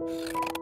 you